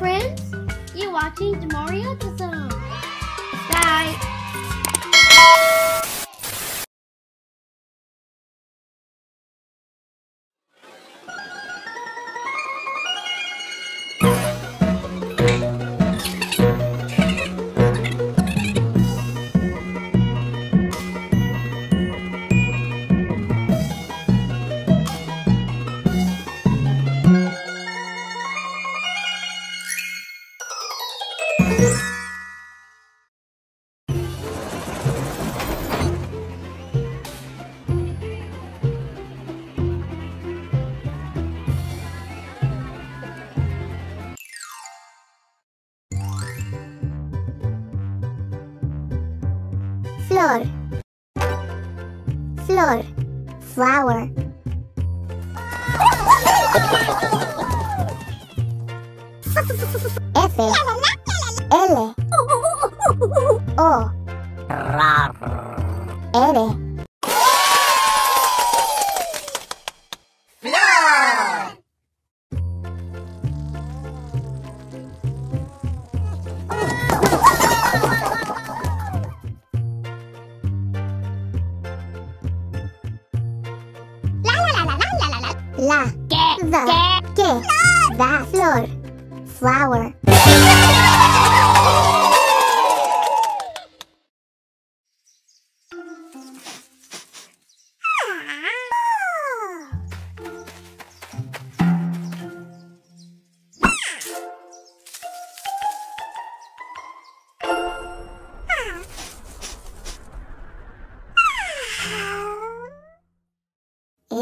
friends. You're watching Mario Zone. Bye. Flor. Flor. Flower. F. L. O. R. La. que The. Que. The. Flor. Flower.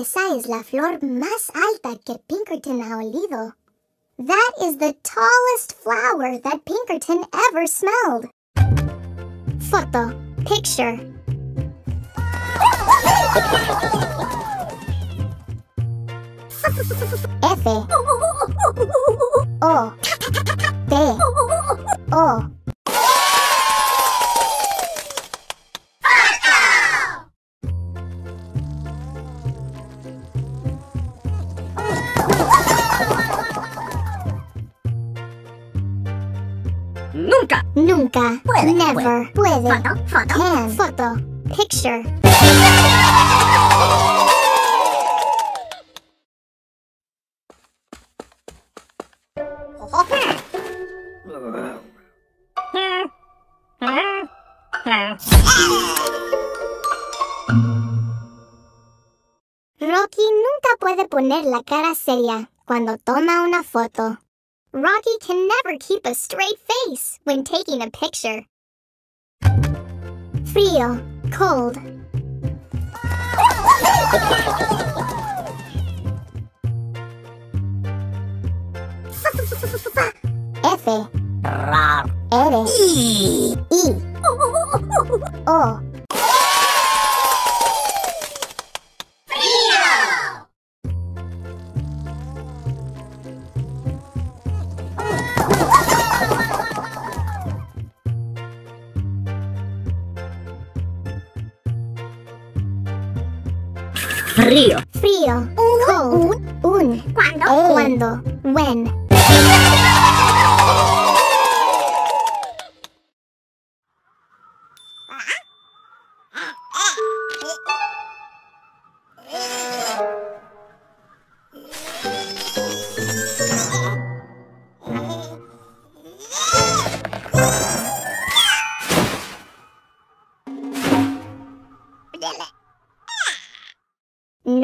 Esa es la flor más alta que Pinkerton ha olido. That is the tallest flower that Pinkerton ever smelled. Photo. Picture. F. O. T. O. Nunca. Nunca. Puede, Never. Puede. Foto, foto. Can. Photo. Picture. Rocky nunca puede poner la cara seria cuando toma una foto. Rocky can never keep a straight face when taking a picture. Frío, cold. F. R. I. O. Frío. Frío. Cold. Un. ¿Cuándo? Cuando. When.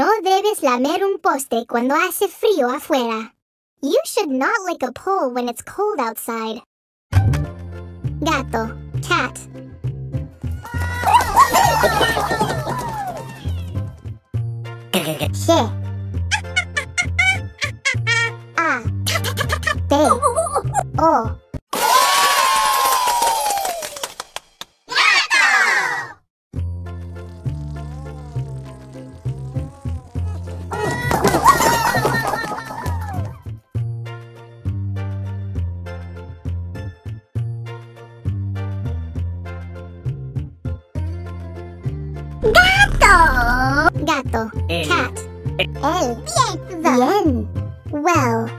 No debes lamer un poste cuando hace frío afuera. You should not lick a pole when it's cold outside. Gato. Cat. She. A. T. O. Gato. El. Cat. El. Bien. Bien. Well.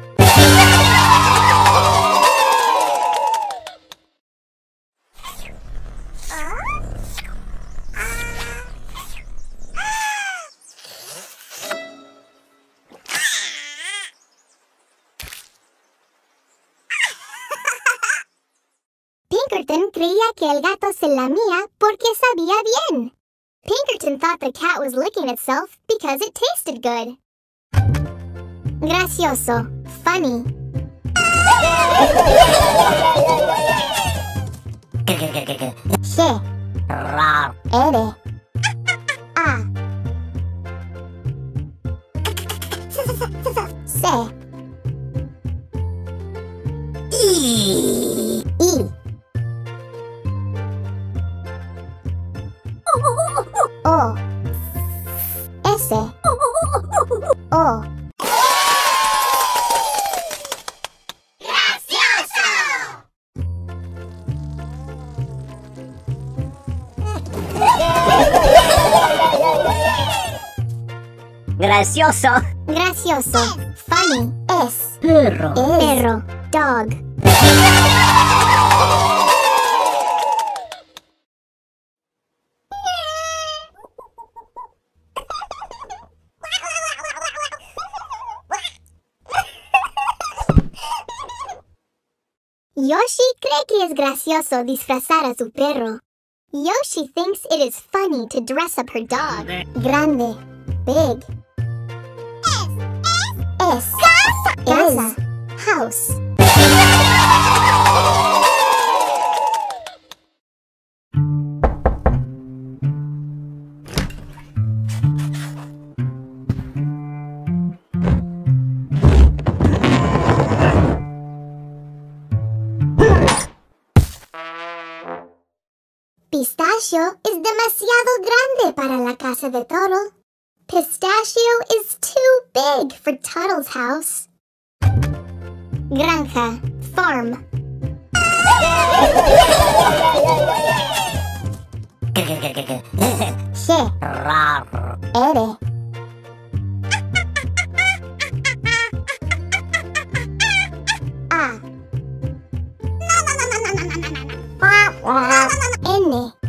Pinkerton creía que el gato se lamía porque sabía bien. Pinkerton thought the cat was licking itself because it tasted good. Gracioso. Funny. Ere. Se. O. S. O. Gracioso. Gracioso. Funny. S. Perro. Perro. Dog. Yoshi cree que es gracioso disfrazar a su perro. Yoshi thinks it is funny to dress up her dog. Grande. Big. Es. Casa. House. Pistachio es demasiado grande para la casa de Tuttle. Pistachio is too big for Tuttle's house. Granja, farm. Rar. ere. A. N.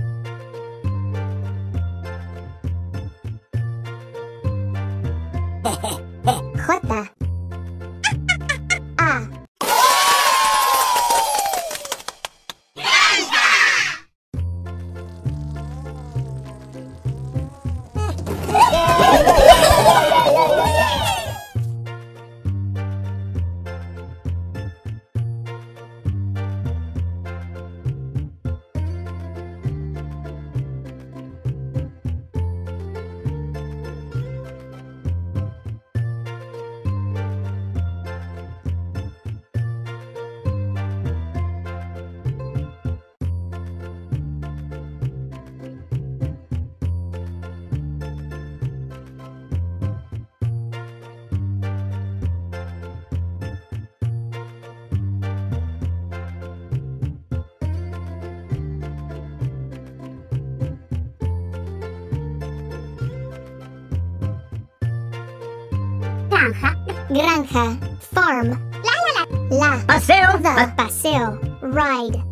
Granja. Granja, farm. La la la. La. Paseo. The paseo. Ride.